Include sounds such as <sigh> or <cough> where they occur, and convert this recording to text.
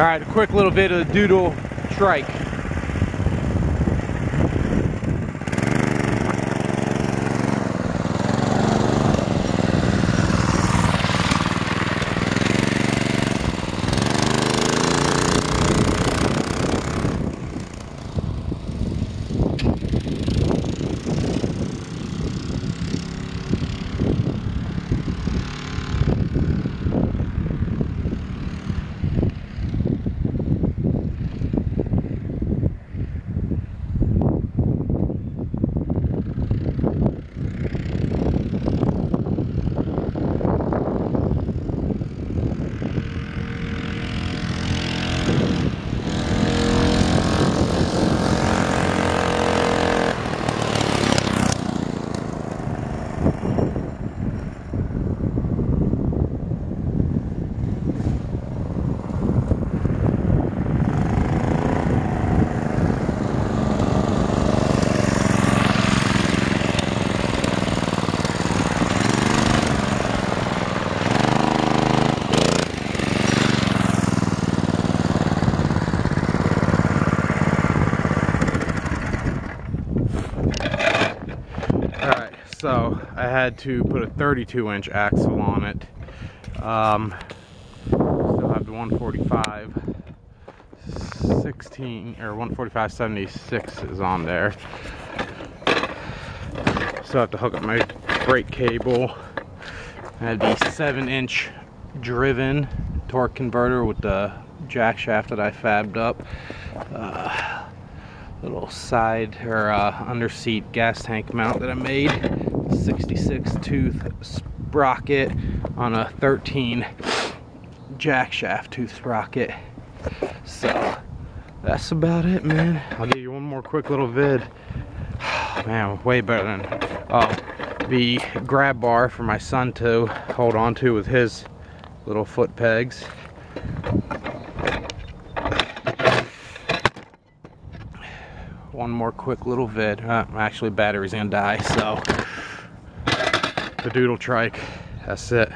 All right, a quick little bit of the doodle trike. So I had to put a 32 inch axle on it. Um, still have the 145 16 or 145 76 is on there. So I have to hook up my brake cable. I had the 7 inch driven torque converter with the jack shaft that I fabbed up. Uh, little side or uh, under seat gas tank mount that I made 66 tooth sprocket on a 13 jack shaft tooth sprocket. So that's about it man. I'll give you one more quick little vid. <sighs> Man way better than oh the grab bar for my son to hold on to with his little foot pegs. One more quick little vid. Uh, actually, battery's gonna die, so the doodle trike. That's it.